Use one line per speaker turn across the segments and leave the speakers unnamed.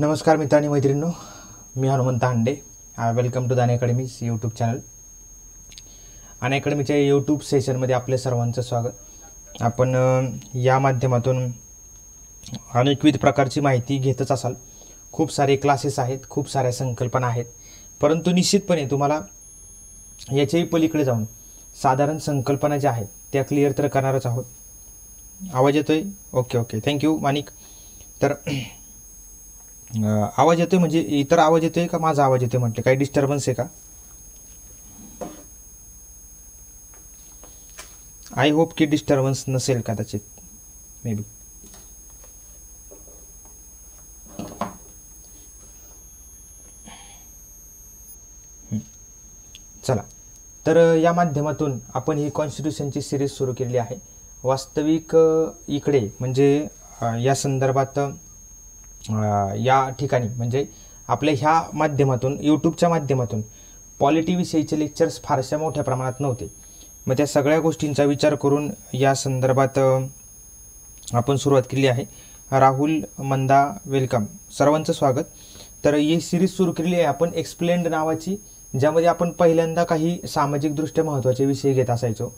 नमस्कार मित्रांनी मैत्रिणींनो. मी हनुमंत हांडे. वेलकम टू दान अकॅडमीज यूट्यूब चॅनल अन अकॅडमीच्या यूट्यूब सेशनमध्ये आपल्या सर्वांचं स्वागत. आपण या माध्यमातून अनेकविध प्रकारची माहिती घेतच असाल. खूप सारे क्लासेस आहेत खूप साऱ्या संकल्पना आहेत. परंतु निश्चितपणे तुम्हाला याच्याही पलीकडे जाऊन साधारण संकल्पना ज्या आहेत त्या क्लिअर तर करणारच आहोत. आवाज येतोय? ओके ओके थँक्यू मानिक तर आवाज येतोय म्हणजे इतर आवाज येतोय का? माझा आवाज येतोय म्हटलं. काही डिस्टर्बन्स आहे का? आय होप की डिस्टर्बन्स नसेल कदाचित. मे बी चला. तर या माध्यमातून आपण ही कॉन्स्टिट्यूशनची सिरीज सुरू केलेली आहे. वास्तविक इकडे म्हणजे या संदर्भात या ठिकाणी म्हणजे आपल्या ह्या माध्यमातून यूट्यूबच्या माध्यमातून पॉलिटीविषयीचे लेक्चर्स फारशा मोठ्या प्रमाणात नव्हते. मग त्या सगळ्या गोष्टींचा विचार करून या संदर्भात आपण सुरुवात केली आहे. राहुल मंदा वेलकम सर्वांचं स्वागत. तर ही सिरीज सुरू केलेली आहे. आपण एक्सप्लेंड नावाची ज्यामध्ये आपण पहिल्यांदा काही सामाजिकदृष्ट्या महत्त्वाचे विषय घेत असायचो.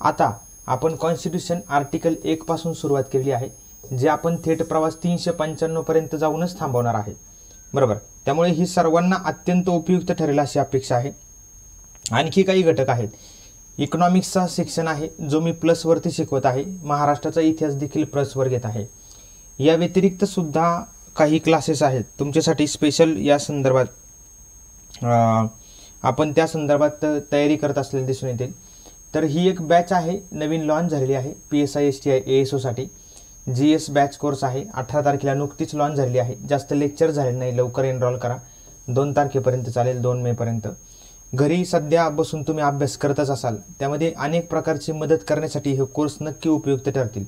आता आपण कॉन्स्टिट्यूशन आर्टिकल एकपासून सुरुवात केली आहे. जे आपण थेट प्रवास तीनशे पंच्याण्णव पर्यंत जाऊनच थांबवणार आहे. बरोबर? त्यामुळे ही सर्वांना अत्यंत उपयुक्त ठरेल अशी अपेक्षा आहे. आणखी काही घटक आहेत. इकॉनॉमिक्सचा सेक्शन आहे जो मी प्लसवरती शिकवत आहे. महाराष्ट्राचा इतिहास देखील प्लसवर घेत आहे. या व्यतिरिक्त सुद्धा काही क्लासेस आहेत. तुमच्यासाठी स्पेशल या संदर्भात आपण त्या संदर्भात तयारी करत असलेली दिसून येतील. तर ही एक बॅच आहे. नवीन लॉन्च झालेली आहे. P S I S T I A S ओसाठी G S batch course आहे. अठरा तारखेला नुकतीच लॉन्च झालेली आहे. जास्त लेक्चर झाले नाही. लवकर एनरॉल करा. दोन तारखेपर्यंत चालेल दोन मेपर्यंत घरी सध्या बसून तुम्ही अभ्यास करतच असाल. त्यामध्ये अनेक प्रकारची मदत करण्यासाठी हे कोर्स नक्की उपयुक्त ठरतील.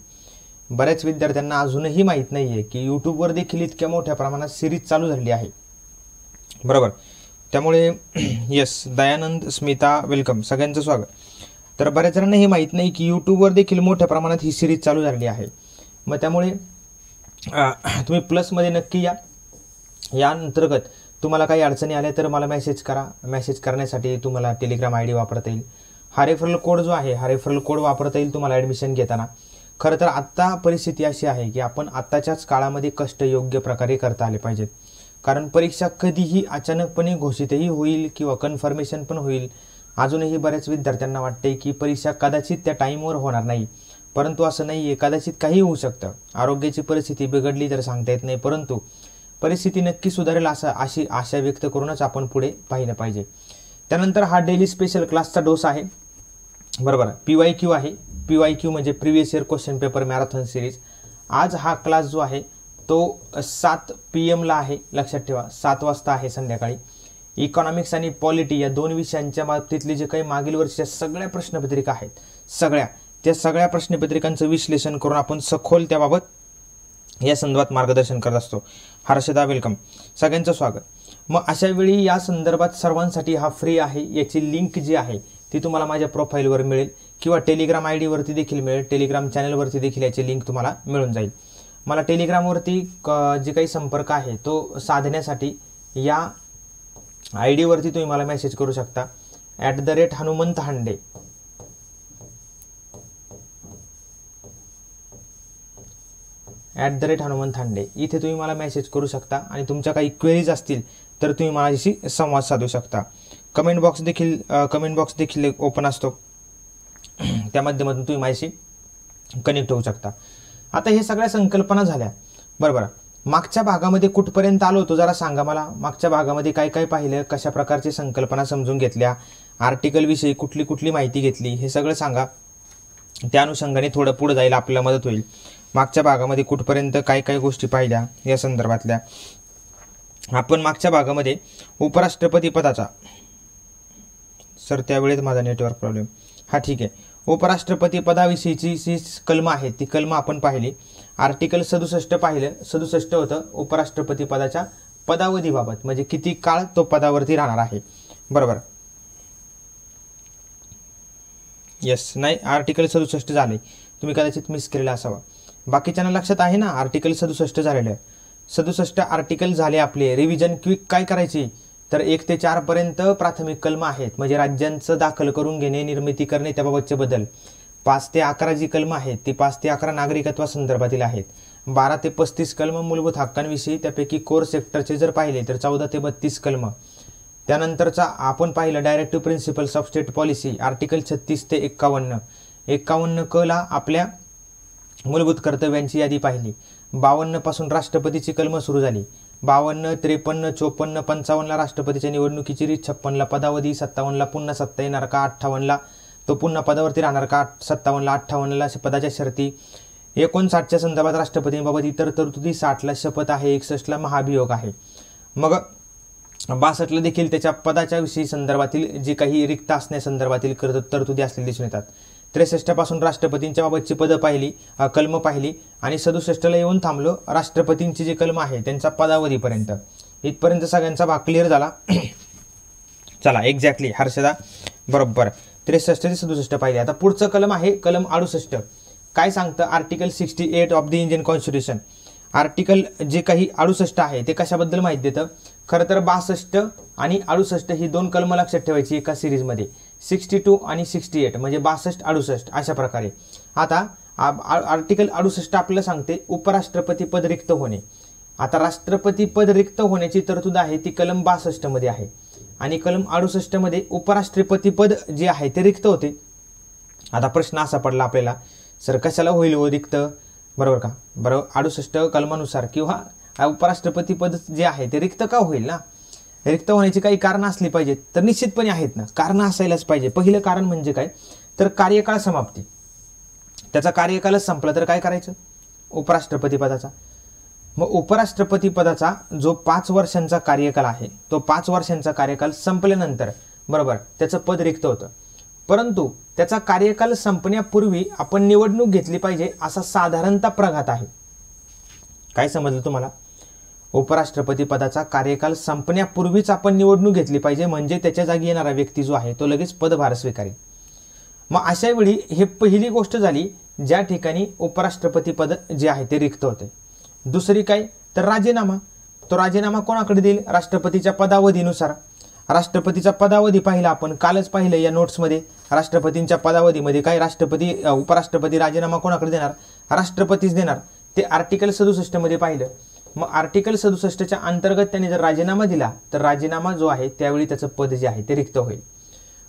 बऱ्याच विद्यार्थ्यांना अजूनही माहीत नाही आहे की यूट्यूबवर देखील इतक्या मोठ्या प्रमाणात सिरीज चालू झालेली आहे. बरोबर. त्यामुळे यस दयानंद स्मिता वेलकम सगळ्यांचं स्वागत. तर बऱ्याच जणांना हे माहीत नाही की यूट्यूबवर देखील मोठ्या प्रमाणात ही सिरीज चालू झालेली आहे. मग त्यामुळे तुम्ही प्लसमध्ये नक्की या. या अंतर्गत तुम्हाला काही अडचणी आल्या तर मला मेसेज करा. मेसेज करण्यासाठी तुम्हाला टेलिग्राम आय डी वापरता येईल. हा रेफरल कोड जो आहे हा रेफरल कोड वापरता येईल तुम्हाला ॲडमिशन घेताना. खरं तर आत्ता परिस्थिती अशी आहे की आपण आत्ताच्याच काळामध्ये कष्ट योग्य प्रकारे करता आले पाहिजेत. कारण परीक्षा कधीही अचानकपणे घोषितही होईल किंवा कन्फर्मेशन पण होईल. अजूनही बऱ्याच विद्यार्थ्यांना वाटते की परीक्षा कदाचित त्या टाईमवर होणार नाही. परंतु असं नाही आहे कदाचित काही होऊ शकतं. आरोग्याची परिस्थिती बिघडली तर सांगता येत नाही परंतु परिस्थिती नक्की सुधारेल असं अशी आशा व्यक्त करूनच आपण पुढे पाहिलं पाहिजे. त्यानंतर हा डेली स्पेशल क्लासचा डोस आहे. बरोबर. पी वाय क्यू आहे. पी वाय क्यू म्हणजे previous year question paper marathon series. आज हा क्लास जो आहे तो सात पी एमला आहे. लक्षात ठेवा सात वाजता आहे संध्याकाळी. इकॉनॉमिक्स आणि पॉलिटी या दोन विषयांच्या बाबतीतले जे काही मागील वर्षीच्या सगळ्या प्रश्नपत्रिका आहेत सगळ्या त्या सगळ्या प्रश्नपत्रिकांचं विश्लेषण करून आपण सखोल त्याबाबत या संदर्भात मार्गदर्शन करत असतो. हर्षदा वेलकम. सगळ्यांचं स्वागत. मग अशा वेळी या संदर्भात सर्वांसाठी हा फ्री आहे याची लिंक जी आहे ती तुम्हाला माझ्या प्रोफाईलवर मिळेल किंवा टेलिग्राम आय डीवरती देखील मिळेल. टेलिग्राम चॅनलवरती देखील याची लिंक तुम्हाला मिळून जाईल. मला टेलिग्रामवरती क- जे काही संपर्क आहे तो साधण्यासाठी या आय डीवरती तुम्ही मला मेसेज करू शकता. At the rate Hanumant Hande. At the rate Hanuman Thande इथे तुम्ही मला मेसेज करू शकता आणि तुमच्या काही क्वेरीज असतील तर तुम्ही माझ्याशी संवाद साधू शकता. कमेंट बॉक्स देखील कमेंट बॉक्स देखील ओपन असतो. त्या माध्यमातून तुम्ही माझ्याशी कनेक्ट होऊ शकता. आता हे सगळ्या संकल्पना झाल्या. बरोबर. मागच्या भागामध्ये कुठपर्यंत आलो होतो जरा सांगा मला. मागच्या भागामध्ये काय काय पाहिलं कशा प्रकारची संकल्पना समजून घेतल्या आर्टिकलविषयी कुठली कुठली माहिती घेतली हे सगळं सांगा. त्या अनुषंगाने थोडं पुढे जायला आपल्याला मदत होईल. मागच्या भागामध्ये कुठपर्यंत काय काय गोष्टी पाहिल्या या संदर्भातल्या. आपण मागच्या भागामध्ये उपराष्ट्रपती पदाचा सर त्यावेळेस माझा नेटवर्क प्रॉब्लेम हा ठीक आहे. उपराष्ट्रपती पदाविषयीची जी कलम आहे ती कलम आपण पाहिली. आर्टिकल सदुसष्ट पाहिलं. सदुसष्ट होतं उपराष्ट्रपती पदाच्या पदावधीबाबत. म्हणजे किती काळ तो पदावरती राहणार आहे. बरोबर. येस नाही आर्टिकल सदुसष्ट झाले. तुम्ही कदाचित मिस केलेला असावा. बाकीच्यांना लक्षात आहे ना आर्टिकल सदुसष्ट झालेलं आहे. सदुसष्ट आर्टिकल झाले आपले. रिव्हिजन क्विक काय करायची? तर एक ते चारपर्यंत प्राथमिक कलम आहेत. म्हणजे राज्यांचं दाखल करून घेणे निर्मिती करणे त्याबाबतचे बदल. पाच ते अकरा जी कलम आहेत ती पाच ते अकरा नागरिकत्वासंदर्भातील आहेत. बारा ते पस्तीस कलम मूलभूत हक्कांविषयी त्यापैकी कोर सेक्टरचे जर पाहिले तर चौदा ते बत्तीस कलम. त्यानंतरचा आपण पाहिलं directive principles of state policy article छत्तीस ते एक्कावन्न. एक्कावन्न क ला आपल्या मूलभूत कर्तव्यांची यादी पाहिली. बावन्नपासून राष्ट्रपतीची कलम सुरू झाली. बावन्न त्रेपन्न चोपन्न पंचावन्नला राष्ट्रपतीच्या निवडणुकीची रीत छप्पनला पदावधी सत्तावन्नला पुन्हा सत्ता येणार का अठ्ठावन्नला तो पुन्हा पदावरती राहणार का सत्तावन्नला अठ्ठावन्नला पदाच्या शर्ती? एकोणसाठच्या संदर्भात राष्ट्रपतींबाबत इतर तरतुदी साठला शपथ आहे एकसष्टला महाभियोग आहे. मग बासष्टला देखील त्याच्या पदाच्या विषयी संदर्भातील जे काही रिक्त असण्यासंदर्भातील तरतुदी असलेली दिसून येतात. त्रेसष्टपासून राष्ट्रपतींच्या बाबतची पदं पाहिली कलम पाहिली आणि सदुसष्टला येऊन थांबलो राष्ट्रपतींची जे कलम आहे त्यांचा पदावधीपर्यंत. इथपर्यंत सगळ्यांचा भाग क्लिअर झाला. चला एक्झॅक्टली हर्षदा बरोबर. त्रेसष्ट ते सदुसष्ट पाहिजे आता पुढचं कलम आहे कलम अडुसष्ट. काय सांगतं? Article sixty eight of the Indian constitution article जे काही अडुसष्ट आहे ते कशाबद्दल माहिती देतं? खरं तर बासष्ट आणि अडुसष्ट ही दोन कलम लक्षात ठेवायची एका सिरीजमध्ये सिक्स्टी टू आणि सिक्स्टी एट म्हणजे बासष्ट अडुसष्ट अशा प्रकारे. आता आर्टिकल अडुसष्ट आपल्याला सांगते उपराष्ट्रपती पद रिक्त होणे. आता राष्ट्रपती पद रिक्त होण्याची तरतूद आहे ती कलम बासष्टमध्ये आहे. आणि कलम अडुसष्टमध्ये उपराष्ट्रपती पद जे आहे ते रिक्त होते. आता प्रश्न असा पडला आपल्याला सर कशाला होईल हो रिक्त? बरोबर का? बरोबर अडुसष्ट कलमानुसार किंवा उपराष्ट्रपती पद जे आहे ते रिक्त का होईल ना? रिक्त होण्याची काही कारणं असली पाहिजेत तर निश्चितपणे आहेत ना. कारणं असायलाच पाहिजे. पहिलं कारण म्हणजे काय? तर कार्यकाळ समाप्ती. त्याचा कार्यकालच संपला तर काय करायचं? उपराष्ट्रपती पदाचा. मग उपराष्ट्रपती पदाचा जो पाच वर्षांचा कार्यकाल आहे तो पाच वर्षांचा कार्यकाल संपल्यानंतर बरोबर त्याचं पद रिक्त होतं. परंतु त्याचा कार्यकाल संपण्यापूर्वी आपण निवडणूक घेतली पाहिजे असा साधारणतः प्रघात आहे. काय समजलं तुम्हाला? उपराष्ट्रपती पदाचा कार्यकाल संपण्यापूर्वीच आपण निवडणूक घेतली पाहिजे म्हणजे त्याच्या जागी येणारा व्यक्ती जो आहे तो लगेच पदभार स्वीकारेल. मग अशा वेळी हे पहिली गोष्ट झाली ज्या ठिकाणी उपराष्ट्रपती पद जे आहे ते रिक्त होते. दुसरी काय? तर राजीनामा. तो राजीनामा कोणाकडे देईल? राष्ट्रपतीच्या पदावधीनुसार. राष्ट्रपतीचा पदावधी पाहिला आपण कालच पाहिलं या नोट्समध्ये. राष्ट्रपतींच्या पदावधीमध्ये काय? राष्ट्रपती उपराष्ट्रपती राजीनामा कोणाकडे देणार? राष्ट्रपतीच देणार. ते आर्टिकल सदुसष्टमध्ये पाहिलं. मग आर्टिकल सदुसष्टच्या अंतर्गत त्यांनी जर राजीनामा दिला तर राजीनामा जो आहे त्यावेळी त्याचं पद जे आहे ते रिक्त होईल.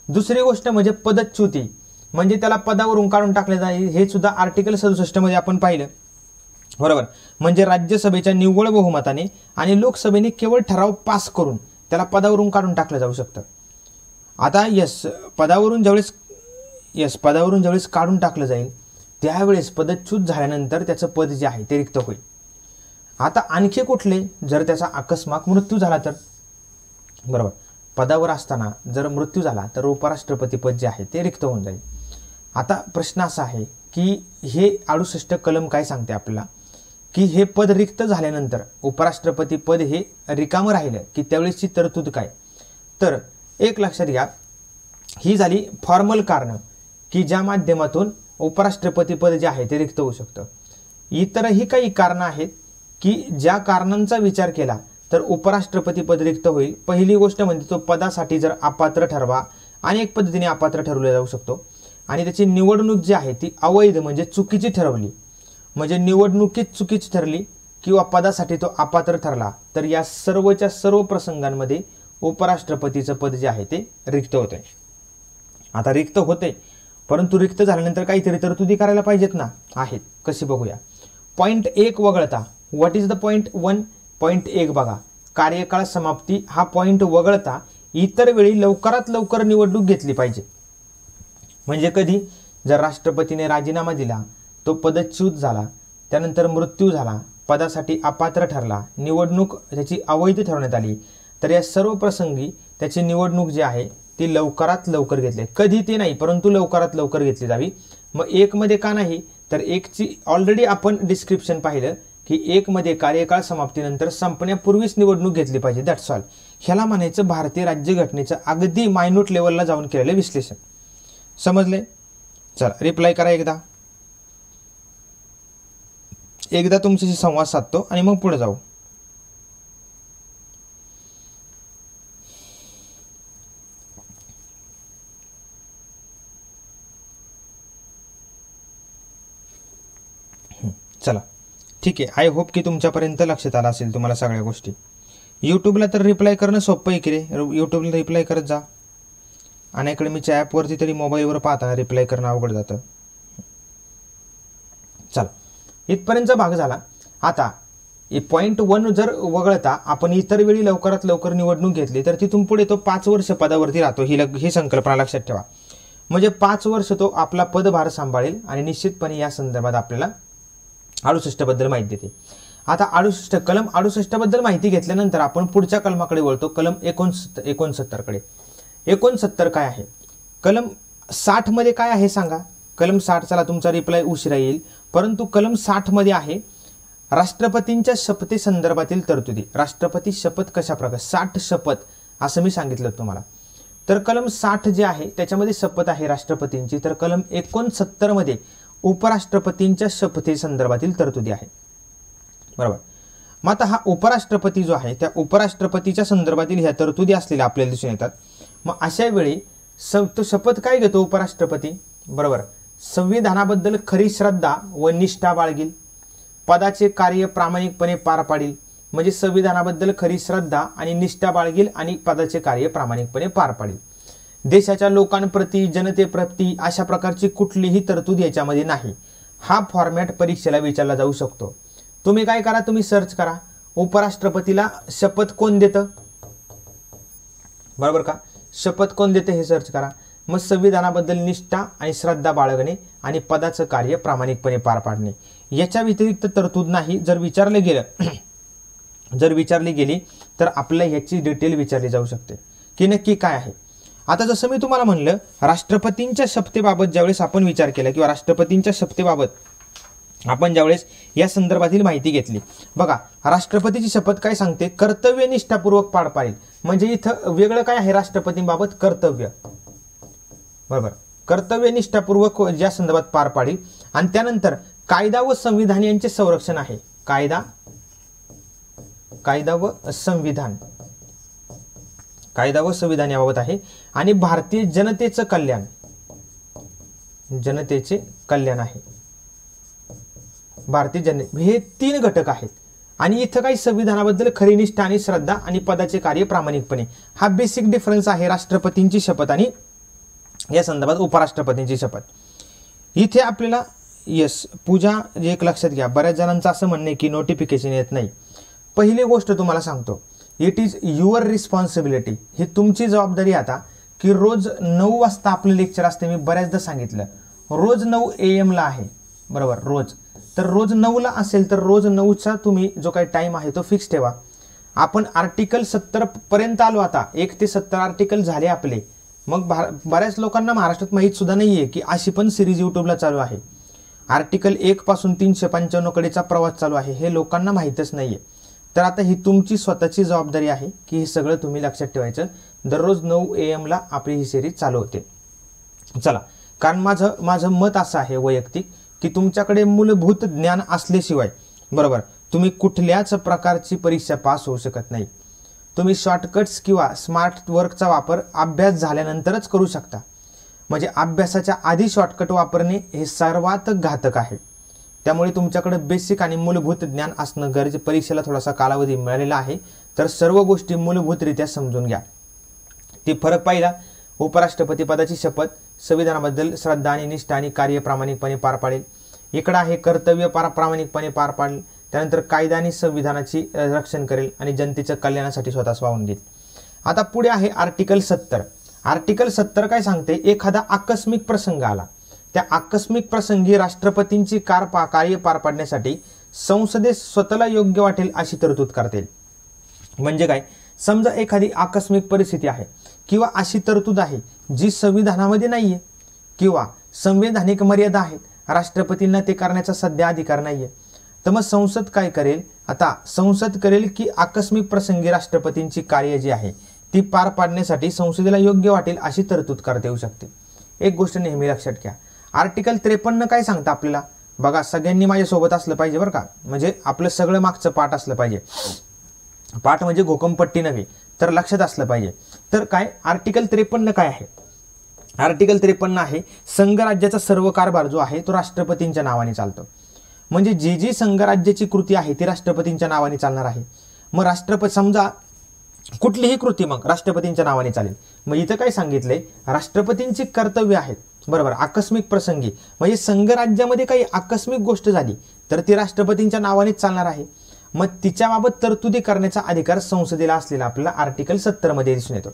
दुसरी गोष्ट म्हणजे पदच्युती. म्हणजे त्याला पदावरून काढून टाकले जाईल हे सुद्धा आर्टिकल सदुसष्टमध्ये आपण पाहिलं. बरोबर? म्हणजे राज्यसभेच्या निव्वळ बहुमताने आणि लोकसभेने केवळ ठराव पास करून त्याला पदावरून काढून टाकलं जाऊ शकतं. आता यस पदावरून ज्यावेळेस यस पदावरून ज्यावेळेस काढून टाकलं जाईल त्यावेळेस पदच्युत झाल्यानंतर त्याचं पद जे आहे ते रिक्त होईल. आता आणखी कुठले? जर त्याचा अकस्मात मृत्यू झाला तर? बरोबर. पदावर असताना जर मृत्यू झाला तर उपराष्ट्रपती पद जे आहे ते रिक्त होऊन जाईल. आता प्रश्न असा आहे की हे अडुसष्ट कलम काय सांगते आपल्याला? की हे पद रिक्त झाल्यानंतर उपराष्ट्रपती पद हे रिकामं राहिलं की त्यावेळेसची तरतूद काय? तर एक लक्षात घ्या ही झाली फॉर्मल कारणं की ज्या माध्यमातून उपराष्ट्रपती पद जे आहे ते रिक्त होऊ शकतं. इतरही काही कारणं आहेत की ज्या कारणांचा विचार केला तर उपराष्ट्रपती पद रिक्त होईल. पहिली गोष्ट म्हणजे तो पदासाठी जर अपात्र ठरवा अनेक पद्धतीने अपात्र ठरवलं जाऊ शकतो. आणि त्याची निवडणूक जी आहे ती अवैध म्हणजे चुकीची ठरवली. म्हणजे निवडणुकीत चुकीची ठरली किंवा पदासाठी तो अपात्र ठरला तर या सर्वच्या सर्व प्रसंगांमध्ये उपराष्ट्रपतीचं पद जे आहे ते रिक्त होते आता रिक्त होते परंतु रिक्त झाल्यानंतर काहीतरी तरतुदी करायला पाहिजेत ना? आहेत. कशी बघूया. पॉईंट एक वगळता. What is the point one point एक बघा. कार्यकाळ समाप्ती. हा पॉईंट वगळता इतर वेळी लवकरात लवकर निवडणूक घेतली पाहिजे. म्हणजे कधी? जर राष्ट्रपतीने राजीनामा दिला तो पदच्युत झाला त्यानंतर मृत्यू झाला पदासाठी अपात्र ठरला निवडणूक त्याची अवैध ठरवण्यात आली तर या सर्व प्रसंगी त्याची निवडणूक जी आहे ती लवकरात लवकर घेतली कधी ते नाही परंतु लवकरात लवकर घेतली जावी. मग एकमध्ये का नाही तर एकची ऑलरेडी आपण डिस्क्रिप्शन पाहिलं. की एकमध्ये कार्यकाळ समाप्तीनंतर संपण्यापूर्वीच निवडणूक घेतली पाहिजे दॅट्स ऑल ह्याला म्हणायचं भारतीय राज्यघटनेचं अगदी मायन्यूट लेवलला जाऊन केलेलं विश्लेषण. समजले चला रिप्लाय करा एकदा. एकदा तुमच्याशी संवाद साधतो आणि मग पुढे जाऊ. ठीक आहे. आय होप की तुमच्यापर्यंत लक्षात आलं असेल तुम्हाला सगळ्या गोष्टी. यूट्यूबला तर रिप्लाय करणं सोपं आहे की रे? यूट्यूबला रिप्लाय करत जा. आणि इकडे मी ॲपवरती तरी मोबाईलवर पाहताना रिप्लाय करणं अवघड जातं. चल. इथपर्यंतचा भाग झाला. आता पॉईंट वन जर वगळता आपण इतर वेळी लवकरात लवकर निवडणूक घेतली तर तिथून पुढे तो पाच वर्ष पदावरती राहतो. ही लग ही संकल्पना लक्षात ठेवा. म्हणजे पाच वर्ष तो आपला पदभार सांभाळेल आणि निश्चितपणे या संदर्भात आपल्याला अडुसष्टबद्दल माहिती देते. आता अडुसष्ट कलम अडुसष्टबद्दल माहिती घेतल्यानंतर आपण पुढच्या कलमाकडे वळतो. कलम एकोणसत्तर एकोणसत्तरकडे. एकोणसत्तर काय आहे? कलम साठमध्ये काय आहे सांगा? कलम साठ चला तुमचा रिप्लाय उशिरा येईल. परंतु कलम साठमध्ये आहे राष्ट्रपतींच्या शपथी संदर्भातील तरतुदी. राष्ट्रपती शपथ कशा प्रकार साठ शपथ असं मी सांगितलं तुम्हाला. तर कलम साठ जे आहे त्याच्यामध्ये शपथ आहे राष्ट्रपतींची. तर कलम एकोणसत्तरमध्ये उपराष्ट्रपतींच्या शपथी संदर्भातील तरतुदी आहे. बरोबर. मग आता हा उपराष्ट्रपती जो आहे त्या उपराष्ट्रपतीच्या संदर्भातील ह्या तरतुदी असलेल्या आपल्याला दिसून येतात. मग अशा वेळी स तो शपथ काय घेतो उपराष्ट्रपती? बरोबर. संविधानाबद्दल खरी श्रद्धा व निष्ठा बाळगील. पदाचे कार्य प्रामाणिकपणे पार पाडील. म्हणजे संविधानाबद्दल खरी श्रद्धा आणि निष्ठा बाळगील आणि पदाचे कार्य प्रामाणिकपणे पार पाडील. देशाच्या लोकांप्रती जनतेप्रती अशा प्रकारची कुठलीही तरतूद याच्यामध्ये नाही. हा फॉर्मॅट परीक्षेला विचारला जाऊ शकतो. तुम्ही काय करा? तुम्ही सर्च करा. उपराष्ट्रपतीला शपथ कोण देतं? बरोबर का? शपथ कोण देतं हे सर्च करा. मग संविधानाबद्दल निष्ठा आणि श्रद्धा बाळगणे आणि पदाचं कार्य प्रामाणिकपणे पार पाडणे. याच्या व्यतिरिक्त तरतूद नाही. जर विचारलं गेलं जर विचारली गेली तर आपल्याला ह्याची डिटेल विचारली जाऊ शकते. की नक्की काय आहे? आता जसं मी तुम्हाला म्हणलं राष्ट्रपतींच्या शपथेबाबत ज्यावेळेस आपण विचार केला किंवा राष्ट्रपतींच्या शपथेबाबत आपण ज्यावेळेस या संदर्भातील माहिती घेतली. बघा राष्ट्रपतीची शपथ काय सांगते? कर्तव्य निष्ठापूर्वक पार पाडेल. म्हणजे इथं वेगळं काय आहे राष्ट्रपतींबाबत? कर्तव्य. बरोबर. कर्तव्य निष्ठापूर्वक ज्या संदर्भात पार पाडेल. आणि त्यानंतर कायदा व संविधान यांचे संरक्षण आहे. कायदा? कायदा व संविधान. कायदा व संविधान याबाबत आहे. आणि भारतीय जनतेचं कल्याण जनतेचे कल्याण आहे. भारतीय जन हे तीन घटक आहेत. आणि इथं काही संविधानाबद्दल खरी निष्ठा आणि श्रद्धा आणि पदाचे कार्य प्रामाणिकपणे. हा बेसिक डिफरन्स आहे राष्ट्रपतींची शपथ आणि या संदर्भात उपराष्ट्रपतींची शपथ. इथे आपल्याला येस पूजा एक लक्षात घ्या. बऱ्याच जणांचं असं म्हणणं आहे की नोटिफिकेशन येत नाही. पहिली गोष्ट तुम्हाला सांगतो. इट इज युअर रिस्पॉन्सिबिलिटी ही तुमची जबाबदारी आता की रोज नऊ वाजता आपलं लेक्चर असते मी बऱ्याचदा सांगितलं. रोज नऊ ए एमला आहे. बरोबर रोज. तर रोज नऊला असेल तर रोज नऊचा तुम्ही जो काही टाईम आहे तो फिक्स ठेवा. आपण आर्टिकल सत्तर पर्यंत आलो आता. एक ते सत्तर आर्टिकल झाले आपले. मग बऱ्याच लोकांना महाराष्ट्रात माहीत सुद्धा नाही आहे की अशी पण सिरीज यूट्यूबला चालू आहे. आर्टिकल एक पासून तीनशे पंच्याण्णवकडेचा प्रवास चालू आहे हे लोकांना माहीतच नाही आहे तर आता ही तुमची स्वतःची जबाबदारी आहे की हे सगळं तुम्ही लक्षात ठेवायचं. दररोज नऊ ए एमला आपली ही सिरीज चालू होते. चला कारण माझं माझं मत असं आहे वैयक्तिक की तुमच्याकडे मूलभूत ज्ञान असल्याशिवाय बरोबर तुम्ही कुठल्याच प्रकारची परीक्षा पास होऊ शकत नाही. तुम्ही शॉर्टकट्स किंवा स्मार्ट वर्कचा वापर अभ्यास झाल्यानंतरच करू शकता. म्हणजे अभ्यासाच्या आधी शॉर्टकट वापरणे हे सर्वात घातक आहे. त्यामुळे तुमच्याकडे बेसिक आणि मूलभूत ज्ञान असणं गरजे परीक्षेला थोडासा कालावधी मिळालेला आहे. तर सर्व गोष्टी मूलभूतरित्या समजून घ्या. ती फरक पाहिला. उपराष्ट्रपती पदाची शपथ संविधानाबद्दल श्रद्धा आणि निष्ठा आणि कार्य प्रामाणिकपणे पार पाडेल. इकडं आहे कर्तव्य पार प्रामाणिकपणे पार पाडेल. त्यानंतर कायदा आणि संविधानाची रक्षण करेल आणि जनतेच्या कल्याणासाठी स्वतः वाहून घेईल. आता पुढे आहे आर्टिकल सत्तर. आर्टिकल सत्तर काय सांगते? एखादा आकस्मिक प्रसंग आला. त्या आकस्मिक प्रसंगी राष्ट्रपतींची कार पा कार्य पार पाडण्यासाठी संसदेत स्वतःला योग्य वाटेल अशी तरतूद करते म्हणजे काय? समजा एखादी आकस्मिक परिस्थिती आहे किंवा अशी तरतूद आहे जी संविधानामध्ये नाही आहे किंवा संवैधानिक मर्यादा आहेत राष्ट्रपतींना ते करण्याचा सध्या अधिकार नाही आहे तर मग संसद काय करेल? आता संसद करेल की आकस्मिक प्रसंगी राष्ट्रपतींची कार्य जी आहे ती पार पाडण्यासाठी संसदेला योग्य वाटेल अशी तरतूद करता येऊ शकते. एक गोष्ट नेहमी लक्षात घ्या. आर्टिकल त्रेपन्न काय सांगतं आपल्याला? बघा सगळ्यांनी माझ्यासोबत असलं पाहिजे बरं का. म्हणजे आपलं सगळं मागचं पाठ असलं पाहिजे. पाठ म्हणजे घोकमपट्टी नव्हे तर लक्षात असलं पाहिजे. तर काय? आर्टिकल त्रेपन्न काय आहे? आर्टिकल त्रेपन्न आहे संघराज्याचा सर्व कारभार जो आहे तो राष्ट्रपतींच्या नावाने चालतो. म्हणजे जी जी संघराज्याची कृती आहे ती राष्ट्रपतींच्या नावाने चालणार आहे. मग राष्ट्रपती समजा कुठलीही कृती मग राष्ट्रपतींच्या नावाने चालेल. मग इथं काय सांगितलंय? राष्ट्रपतींची कर्तव्य आहेत. बरोबर आकस्मिक प्रसंगी. म्हणजे संघराज्यामध्ये काही आकस्मिक गोष्ट झाली तर ती राष्ट्रपतींच्या नावानेच चालणार आहे. मग तिच्याबाबत तरतुदी करण्याचा अधिकार संसदेला असलेला आपल्याला आर्टिकल सत्तरमध्ये दिसून येतो.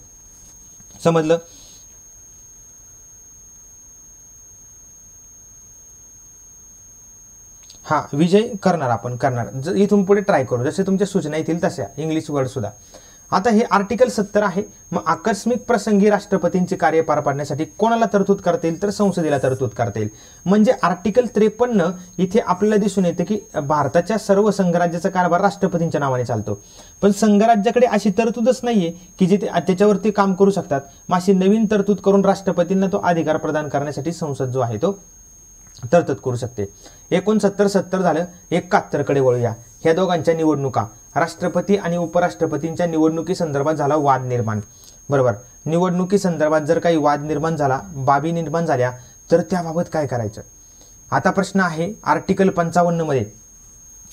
समजलं? हा विजय करणार आपण करणार. इथून पुढे ट्राय करू. जसे तुमच्या सूचना येतील तशा इंग्लिश वर्ड सुद्धा. आता हे आर्टिकल सत्तर आहे. मग आकस्मिक प्रसंगी राष्ट्रपतींचे कार्य पार पाडण्यासाठी कोणाला तरतूद करता येईल तर संसदेला तरतूद करता येईल म्हणजे आर्टिकल त्रेपन्न इथे आपल्याला दिसून येते की भारताच्या सर्व संघराज्याचा कारभार राष्ट्रपतींच्या नावाने चालतो. पण संघराज्याकडे अशी तरतूदच नाहीये की जिथे त्याच्यावरती काम करू शकतात. मग अशी नवीन तरतूद करून राष्ट्रपतींना तो अधिकार प्रदान करण्यासाठी संसद जो आहे तो तरतूद करू शकते. एकोणसत्तर सत्तर झालं. एकाहत्तरकडे वळूया. ह्या दोघांच्या निवडणुका राष्ट्रपती आणि उपराष्ट्रपतींच्या निवडणुकीसंदर्भात झाला वाद निर्माण. बरोबर? निवडणुकी संदर्भात जर काही वाद निर्माण झाला बाबी निर्माण झाल्या तर त्याबाबत काय करायचं? आता प्रश्न आहे आर्टिकल पंचावन्नमध्ये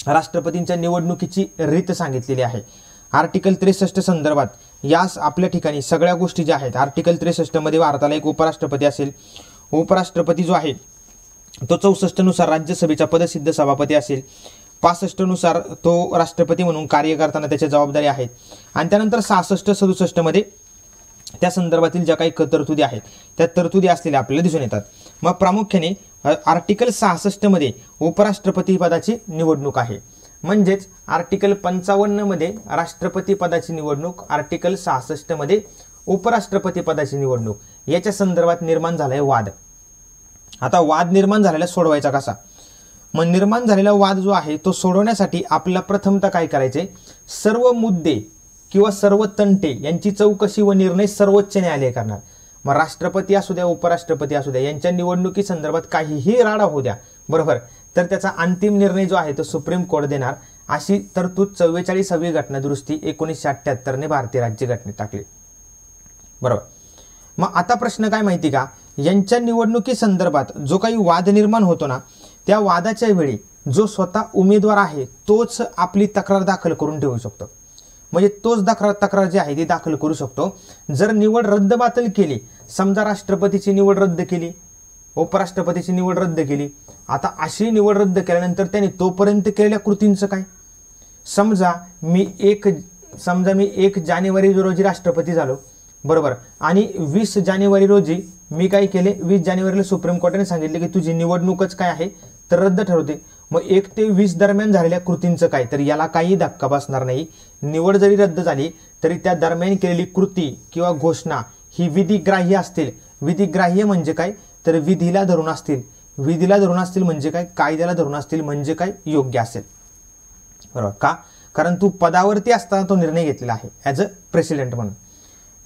राष्ट्रपतींच्या निवडणुकीची रीत सांगितलेली आहे. आर्टिकल त्रेसष्ट संदर्भात यास आपल्या ठिकाणी सगळ्या गोष्टी ज्या आहेत आर्टिकल त्रेसष्टमध्ये भारताला एक उपराष्ट्रपती असेल. उपराष्ट्रपती जो आहे तो चौसष्टनुसार राज्यसभेचा पदसिद्ध सभापती असेल. पासष्टनुसार तो राष्ट्रपती म्हणून कार्य करताना त्याच्या जबाबदारी आहेत. आणि त्यानंतर सहासष्ट सदुसष्टमध्ये त्या संदर्भातील ज्या काही तरतुदी आहेत त्या तरतुदी असलेल्या आपल्याला दिसून येतात. मग प्रामुख्याने आर्टिकल सहासष्टमध्ये उपराष्ट्रपती पदाची निवडणूक आहे. म्हणजेच आर्टिकल पंचावन्नमध्ये राष्ट्रपती पदाची निवडणूक आर्टिकल सहासष्टमध्ये उपराष्ट्रपती पदाची निवडणूक याच्या संदर्भात निर्माण झालाय वाद. आता वाद निर्माण झालेला सोडवायचा कसा? मग निर्माण झालेला वाद जो आहे तो सोडवण्यासाठी आपल्याला प्रथमतः काय करायचे सर्व मुद्दे किंवा सर्व तंटे यांची चौकशी व निर्णय सर्वोच्च न्यायालय करणार. मग राष्ट्रपती असू द्या उपराष्ट्रपती असू द्या यांच्या निवडणुकी संदर्भात काहीही राडा होऊ द्या. बरोबर? तर त्याचा अंतिम निर्णय जो आहे तो सुप्रीम कोर्ट देणार. अशी तरतूद चव्वेचाळीसावी घटनादुरुस्ती एकोणीसशे अठ्ठ्याहत्तरने भारतीय राज्यघटनेत टाकली. बरोबर? मग आता प्रश्न काय माहिती का? यांच्या निवडणुकी संदर्भात जो काही वाद निर्माण होतो ना त्या वादाच्या वेळी जो स्वतः उमेदवार आहे तोच आपली तक्रार दाखल करून ठेवू शकतो. म्हणजे तोच तक्रार तक्रार जी आहे ती दाखल करू शकतो. जर निवड रद्दबातल केली समजा राष्ट्रपतीची निवड रद्द केली उपराष्ट्रपतीची निवड रद्द केली आता अशी निवड रद्द केल्यानंतर त्यांनी तोपर्यंत केलेल्या कृतींचं काय? समजा मी एक समजा मी एक जानेवारी रोजी राष्ट्रपती झालो बरोबर आणि वीस जानेवारी रोजी मी काय केले? वीस जानेवारीला सुप्रीम कोर्टाने सांगितले की तुझी निवडणूकच काय आहे? तर रद्द ठरवते. मग एक ते वीस दरम्यान झालेल्या कृतींचं काय? तर याला काही धक्का बसणार नाही. निवड जरी रद्द झाली तरी त्या दरम्यान केलेली कृती किंवा घोषणा ही विधिग्राह्य असतील. विधिग्राह्य म्हणजे काय? तर विधीला धरून असतील. विधीला धरून असतील म्हणजे काय? कायद्याला धरून असतील म्हणजे काय? योग्य असेल. बरोबर का? कारण तू पदावरती असताना तो निर्णय घेतलेला आहे ॲज अ प्रेसिडेंट म्हणून.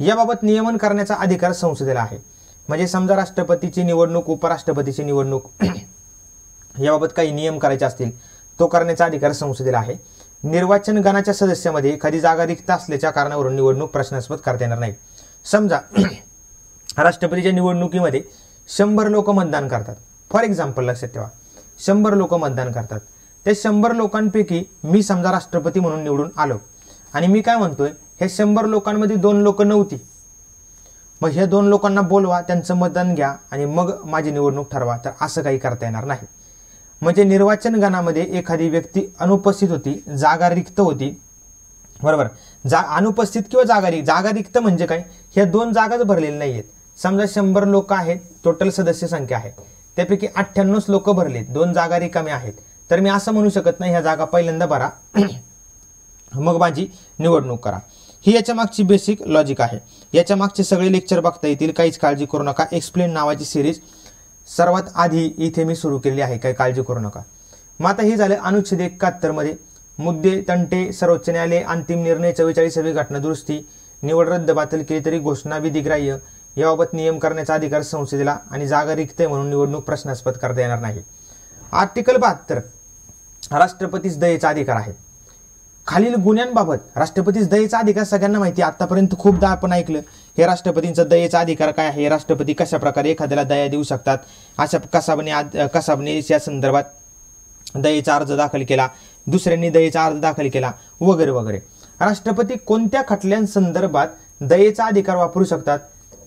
याबाबत नियमन करण्याचा अधिकार संसदेला आहे. म्हणजे समजा राष्ट्रपतीची निवडणूक उपराष्ट्रपतीची निवडणूक याबाबत काही नियम करायचे असतील तो करण्याचा अधिकार संसदेला आहे. निर्वाचन गणाच्या सदस्यामध्ये एखादी जागा रिक्त असल्याच्या कारणावरून निवडणूक प्रश्नास्पद करता येणार नाही. समजा राष्ट्रपतीच्या निवडणुकीमध्ये शंभर लोक मतदान करतात. फॉर एक्झाम्पल लक्षात ठेवा. शंभर लोक मतदान करतात. त्या शंभर लोकांपैकी मी समजा राष्ट्रपती म्हणून निवडून आलो आणि मी काय म्हणतोय हे शंभर लोकांमध्ये दोन लोक नव्हती. मग ह्या दोन लोकांना बोलवा त्यांचं मतदान घ्या आणि मग माझी निवडणूक ठरवा. तर असं काही करता येणार नाही. म्हणजे निर्वाचन गणामध्ये एखादी व्यक्ती अनुपस्थित होती जागा रिक्त होती. बरोबर. जा अनुपस्थित किंवा जागा रिक्त जागा रिक्त म्हणजे काय? ह्या दोन जागाच भरलेल्या नाही आहेत समजा शंभर लोक आहेत टोटल सदस्य संख्या आहे. त्यापैकी अठ्ठ्याण्णवच लोक भरलेत दोन जागा रिकामी आहेत. तर मी असं म्हणू शकत नाही ह्या जागा पहिल्यांदा भरा. मग माझी निवडणूक करा. ही याच्या मागची बेसिक लॉजिक आहे. याच्या मागचे सगळे लेक्चर बघता येतील काहीच काळजी करू नका. एक्सप्लेन नावाची सिरीज सर्वात आधी इथे मी सुरू केली आहे काही काळजी करू नका. मग आता हे झालं अनुच्छेद एकाहत्तरमध्ये मुद्दे तंटे सर्वोच्च न्यायालय अंतिम निर्णय चव्वेचाळीसावी घटना दुरुस्ती निवड रद्द बातल केली तरी घोषणा विधिग्राह्य याबाबत नियम करण्याचा अधिकार संसदेला आणि जागा रिक्त म्हणून निवडणूक प्रश्नास्पद करता येणार नाही. आर्टिकल बहात्तर राष्ट्रपतीच दयेचा अधिकार आहे. खालील गुन्ह्यांबाबत राष्ट्रपतीच दयेचा अधिकार सगळ्यांना माहिती आतापर्यंत खूपदा आपण ऐकलं हे राष्ट्रपतींचा दयेचा अधिकार काय आहे? राष्ट्रपती कशा प्रकारे एखाद्याला दया देऊ शकतात? अशा कसाबने कसाबने या संदर्भात दयेचा अर्ज दाखल केला दुसऱ्यांनी दयेचा अर्ज दाखल केला वगैरे वगैरे. राष्ट्रपती कोणत्या खटल्यांसंदर्भात दयेचा अधिकार वापरू शकतात?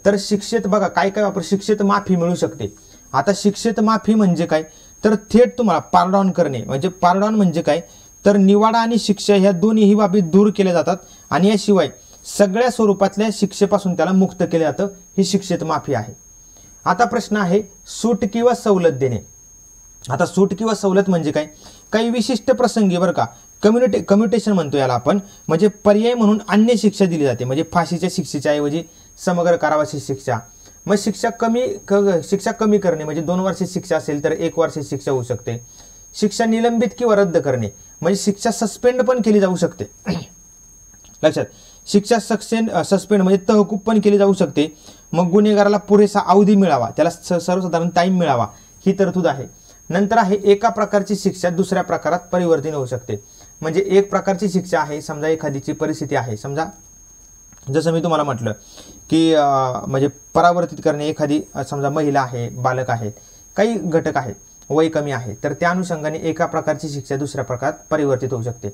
तर शिक्षेत बघा काय काय वापर शिक्षेत माफी मिळू शकते. आता शिक्षेत माफी म्हणजे काय? तर थेट तुम्हाला पारडॉन करणे. म्हणजे पारडॉन म्हणजे काय? तर निवाडा आणि शिक्षा ह्या दोन्हीही बाबी दूर केल्या जातात आणि याशिवाय सगळ्या स्वरूपातल्या शिक्षेपासून त्याला मुक्त केलं जातं ही शिक्षेत माफी आहे. आता प्रश्न आहे सूट किंवा सवलत देणे. आता सूट किंवा सवलत म्हणजे काय? काही विशिष्ट प्रसंगी बरं का कम्युनिटे कम्युटेशन म्हणतो याला आपण म्हणजे पर्याय म्हणून अन्य शिक्षा दिली जाते. म्हणजे फाशीच्या शिक्षेच्या ऐवजी समग्र कारावासी शिक्षा. मग शिक्षा कमी क शिक्षा कमी करणे म्हणजे दोन वर्षी शिक्षा असेल तर एक वर्षाची शिक्षा होऊ शकते. शिक्षा निलंबित किंवा रद्द करणे. म्हणजे शिक्षा सस्पेंड पण केली जाऊ शकते. लक्षात. शिक्षा सक्सेन सस्पेंड म्हणजे तहकूब पण केली जाऊ शकते. मग गुन्हेगाराला पुरेसा अवधी मिळावा. त्याला सर्वसाधारण टाईम मिळावा. ही तरतूद आहे. नंतर आहे एका प्रकारची शिक्षा दुसऱ्या प्रकारात परिवर्तन होऊ शकते. म्हणजे एक प्रकारची शिक्षा आहे समजा एखादीची परिस्थिती आहे. समजा जसं मी तुम्हाला म्हटलं की म्हणजे परावर्तित करणे एखादी समजा महिला आहे बालक आहेत काही घटक आहेत. वय कमी आहे. तर त्या अनुषंगाने एका प्रकारची शिक्षा दुसऱ्या प्रकारात परिवर्तित होऊ शकते.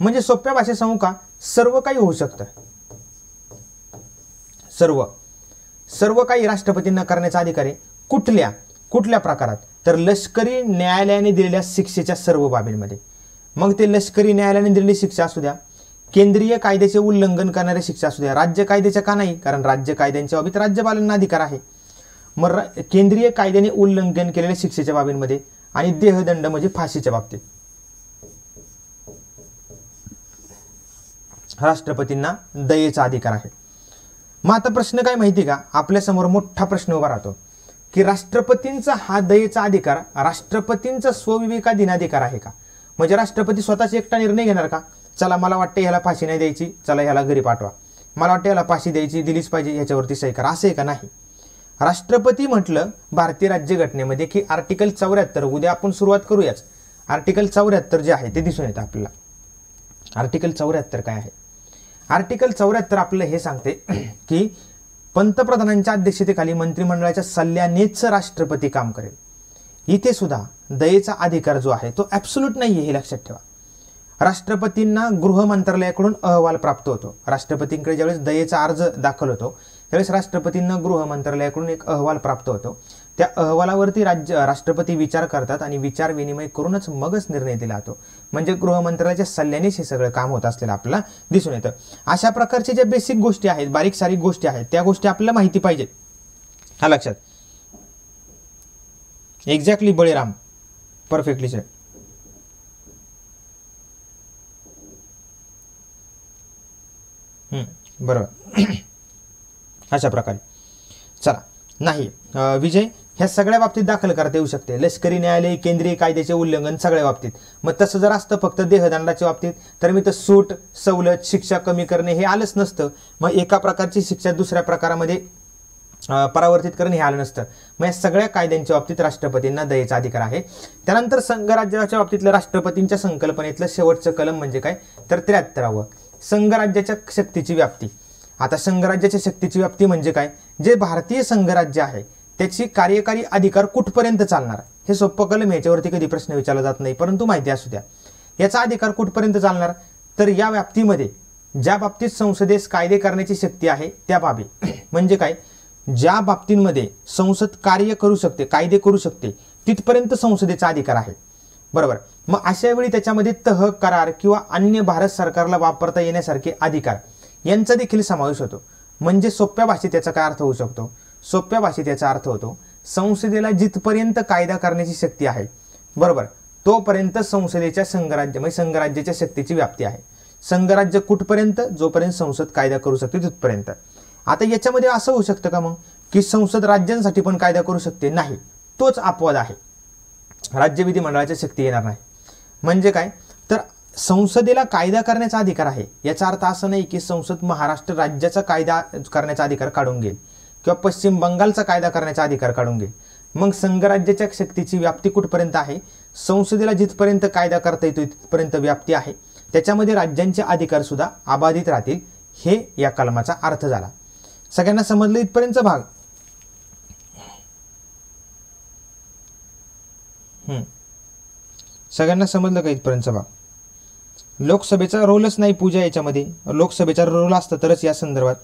म्हणजे सोप्या भाषेत सांगू का? सर्व काही होऊ शकतं. सर्व. सर्व काही राष्ट्रपतींना करण्याचा अधिकार आहे. कुठल्या? कुठल्या प्रकारात? तर लष्करी न्यायालयाने दिलेल्या शिक्षेच्या सर्व बाबींमध्ये. मग ते लष्करी न्यायालयाने दिलेली शिक्षा असू द्या केंद्रीय कायद्याचे उल्लंघन करणाऱ्या शिक्षा असू द्या राज्य कायद्याच्या का नाही? कारण राज्य कायद्यांच्या बाबतीत राज्यपालांना अधिकार आहे. मग केंद्रीय कायद्याने उल्लंघन केलेल्या शिक्षेच्या बाबींमध्ये आणि देहदंड म्हणजे फाशीच्या बाबतीत. राष्ट्रपतींना दयेचा अधिकार आहे. मग आता प्रश्न काय माहिती का? आपल्यासमोर मोठा प्रश्न उभा राहतो. की राष्ट्रपतींचा हा दयेचा अधिकार राष्ट्रपतींचा स्वविवेकाधीनाधिकार आहे का? म्हणजे राष्ट्रपती स्वतःच एकटा निर्णय घेणार का? चला मला वाटतं ह्याला फाशी नाही द्यायची चला ह्याला घरी पाठवा. मला वाटतं याला फाशी द्यायची दिलीच पाहिजे ह्याच्यावरती सही करा. असं आहे का? नाही. राष्ट्रपती म्हटलं भारतीय राज्यघटनेमध्ये की आर्टिकल चौऱ्याहत्तर उद्या आपण सुरुवात करूयाच. आर्टिकल चौऱ्याहत्तर जे आहे ते दिसून येतं आपल्याला. आर्टिकल चौऱ्याहत्तर काय आहे? आर्टिकल चौऱ्याहत्तर आपल्याला हे सांगते की पंतप्रधानांच्या अध्यक्षतेखाली मंत्रिमंडळाच्या सल्ल्यानेच राष्ट्रपती काम करेल. इथे सुद्धा दयेचा अधिकार जो आहे तो ॲब्सोल्यूट नाही आहे हे लक्षात ठेवा. राष्ट्रपतींना गृह मंत्रालयाकडून अहवाल प्राप्त होतो. राष्ट्रपतींकडे ज्यावेळेस दयेचा अर्ज दाखल होतो त्यावेळेस राष्ट्रपतींना गृह मंत्रालयाकडून एक अहवाल प्राप्त होतो. त्या अहवालावरती राज्य राष्ट्रपती विचार करतात आणि विचार विनिमय करूनच मगच निर्णय दिला जातो. म्हणजे गृह मंत्रालयाच्या सल्ल्यानेच हे सगळं काम होत असलेलं आपल्याला दिसून येतं. अशा प्रकारचे ज्या बेसिक गोष्टी आहेत बारीक सारीक गोष्टी आहेत त्या गोष्टी आपल्याला माहिती पाहिजेत. हा लक्षात. एक्झॅक्टली बळीराम. परफेक्टली सर बरोबर. अशा प्रकारे. चला नाही विजय ह्या सगळ्या बाबतीत दाखल करता येऊ शकते. लष्करी न्यायालय केंद्रीय कायद्याचे उल्लंघन सगळ्या बाबतीत. मग तसं जर असतं फक्त देहदंडाच्या बाबतीत तर मी तर सूट सवलत शिक्षा कमी करणे हे आलंच नसतं. मग एका प्रकारची शिक्षा दुसऱ्या प्रकारामध्ये परावर्तित करणे हे आलं नसतं. मग या सगळ्या कायद्यांच्या बाबतीत राष्ट्रपतींना दयेचा अधिकार आहे. त्यानंतर संघराज्याच्या बाबतीतलं राष्ट्रपतींच्या संकल्पनेतलं शेवटचं कलम म्हणजे काय? तर त्र्याहत्तरावं. संघराज्याच्या शक्तीची व्याप्ती. आता संघराज्याच्या शक्तीची व्याप्ती म्हणजे काय? जे भारतीय संघराज्य आहे त्याची कार्यकारी अधिकार कुठपर्यंत चालणार? हे सोपं कलम याच्यावरती कधी प्रश्न विचारला जात नाही परंतु माहिती असू द्या. याचा अधिकार कुठपर्यंत चालणार? तर या व्याप्तीमध्ये ज्या बाबतीत संसदेस कायदे करण्याची शक्ती आहे त्या बाबी. म्हणजे काय? ज्या बाबतींमध्ये संसद कार्य करू शकते कायदे करू शकते तिथपर्यंत संसदेचा अधिकार आहे. बरोबर? मग अशा वेळी त्याच्यामध्ये तह करार किंवा अन्य भारत सरकारला वापरता येण्यासारखे अधिकार. यांचा देखील समावेश होतो. म्हणजे सोप्या भाषेत याचा काय अर्थ होऊ शकतो? सोप्या भाषेत याचा अर्थ होतो संसदेला जिथपर्यंत कायदा करण्याची शक्ती आहे बरोबर तोपर्यंत संसदेच्या संघराज्य म्हणजे संघराज्याच्या शक्तीची व्याप्ती आहे. संघराज्य कुठपर्यंत? जोपर्यंत संसद कायदा करू शकते तिथपर्यंत. आता याच्यामध्ये असं होऊ शकतं का मग? की संसद राज्यांसाठी पण कायदा करू शकते? नाही. तोच अपवाद आहे. राज्य विधिमंडळाच्या शक्ती येणार नाही. म्हणजे काय? तर संसदेला कायदा करण्याचा अधिकार आहे. याचा अर्थ असं नाही की संसद महाराष्ट्र राज्याचा कायदा करण्याचा अधिकार काढून घेईल किंवा पश्चिम बंगालचा कायदा करण्याचा अधिकार काढून घेईल. मग संघराज्याच्या शक्तीची व्याप्ती कुठपर्यंत आहे? संसदेला जिथपर्यंत कायदा करता येतो तिथपर्यंत व्याप्ती आहे. त्याच्यामध्ये राज्यांचे अधिकार सुद्धा अबाधित राहतील हे या कलमाचा अर्थ झाला. सगळ्यांना समजलं इथपर्यंत भाग? सगळ्यांना समजलं का इथपर्यंत भाग? लोकसभेचा रोलच नाही पूजा याच्यामध्ये. लोकसभेचा रोल असतं तरच या संदर्भात.